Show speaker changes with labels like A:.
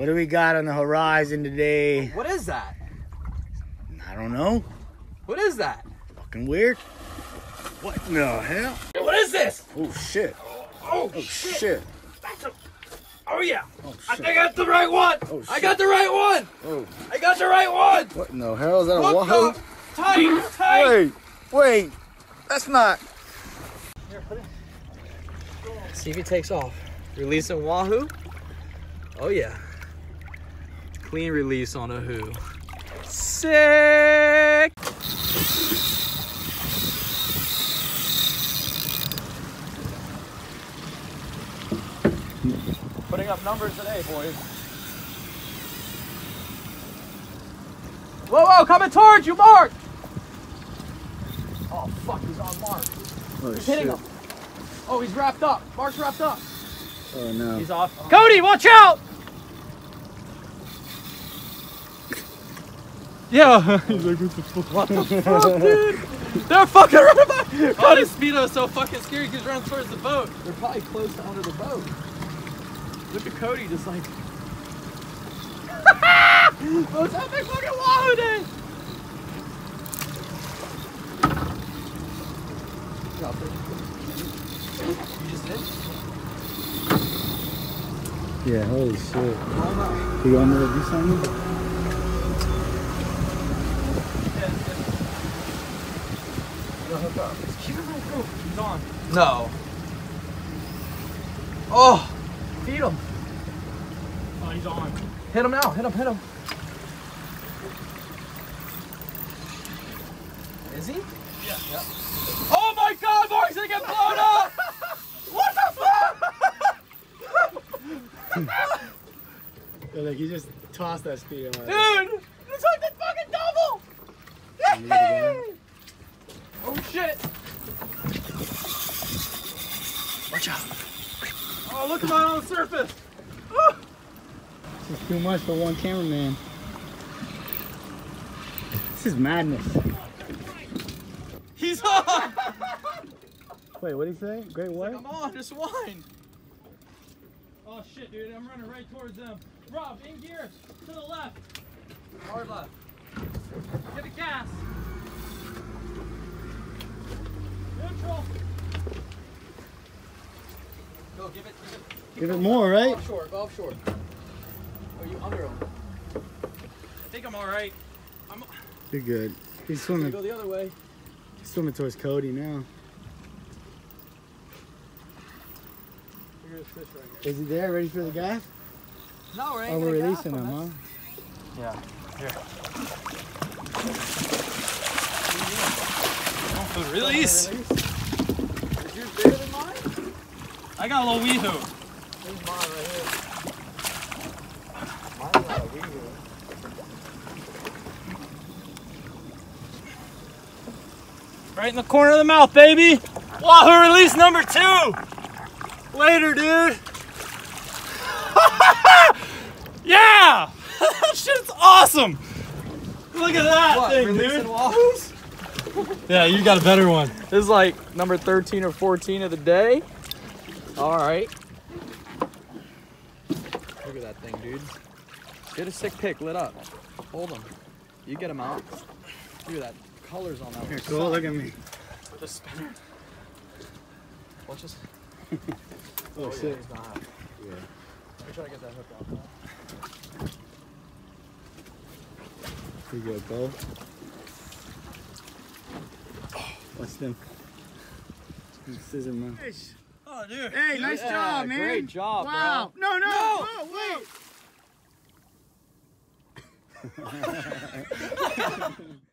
A: What do we got on the horizon today?
B: What is that?
A: I don't know.
B: What is that?
A: Fucking weird. What in the hell?
B: What is this?
A: Oh shit.
B: Oh,
A: Oh
B: shit.
A: shit.
B: That's a... Oh yeah.
A: Oh
B: I think I got the right one.
A: Oh,
B: I got the right one.
A: Oh.
B: I got the right one.
A: What in the hell is that a wahoo?
B: the? Tight, tight.
A: Wait, wait. That's not.
B: See if he takes off. Release Releasing Wahoo. Oh yeah. Clean release on a who. Sick. Putting up numbers today, boys. Whoa, whoa, coming towards you, Mark! Oh, fuck, he's on Mark.
A: Oh
B: He's
A: shit.
B: hitting him. Oh, he's wrapped up. Mark's wrapped up.
A: Oh no.
B: He's off. Kody, watch out! Yeah. He's like, what the fuck? What the fuck, dude? They're fucking running by. Kody's speedo so fucking scary because running towards the boat. They're probably close to under the boat. Look at Cody just like. Most epic fucking Wahoo day. You just did?
A: Yeah, holy shit. You want me to do something?
B: He's on. No. Oh, feed him.
C: Oh, he's on.
B: Hit him now. Hit him. Hit him. Is he?
C: Yeah.
B: Yep. Oh my God, Mark's gonna get blown up. what the fuck?
A: Yeah, like you just tossed that speed.
B: Dude, it's like the fucking double.
A: You need it again?
B: oh shit. Watch out. Oh, look at that on the surface. Ah.
A: This is too much for one cameraman. This is madness.
B: He's on.
A: Wait, what did he say? Great what?
B: Come on, just whine.
C: Oh shit, dude, I'm running right towards them. Rob, in gear, to the left.
B: Hard left.
C: Get the gas. Neutral.
B: Go, give it. Give it.
A: Give it
B: going.
A: more,
B: Go
A: right?
B: offshore. Go offshore. Are you under him?
C: I think I'm alright.
A: You're good. He's swimming,
B: go the other way.
A: He's swimming towards Kody now.
B: You're fish right here.
A: Is he there, ready for the gas?
B: No, we're
A: Oh, we're releasing him, huh?
B: Yeah. Here.
C: Release.
B: Is
C: I got a little weehoo.
B: Here's mine right here. Mine's not a weehoo.
C: Right in the corner of the mouth, baby. Wahoo release number two. Later, dude. yeah. that shit's awesome. Look at that
B: What,
C: thing, dude.
B: wahoos?
C: Yeah, you got a better one.
B: This is like number 13 or 14 of the day. All right. Look at that thing, dude. Get a sick pick, lit up. Hold them. You get them out. Look at that. Colors on that
A: Here,
B: one.
A: cool. Look at me.
B: The spinner. Watch this.
A: Oh, oh
B: yeah,
A: shit.
B: he's not.
A: Yeah.
B: Let me try to get that hook off.
A: Here you go, Bo. Oh. Watch them. Scissor man.
C: Oh, dude.
A: Hey, nice
B: Yeah,
A: job, man.
B: Great job,
A: Wow.
B: bro.
A: No, no.
B: No.
A: Oh, wait.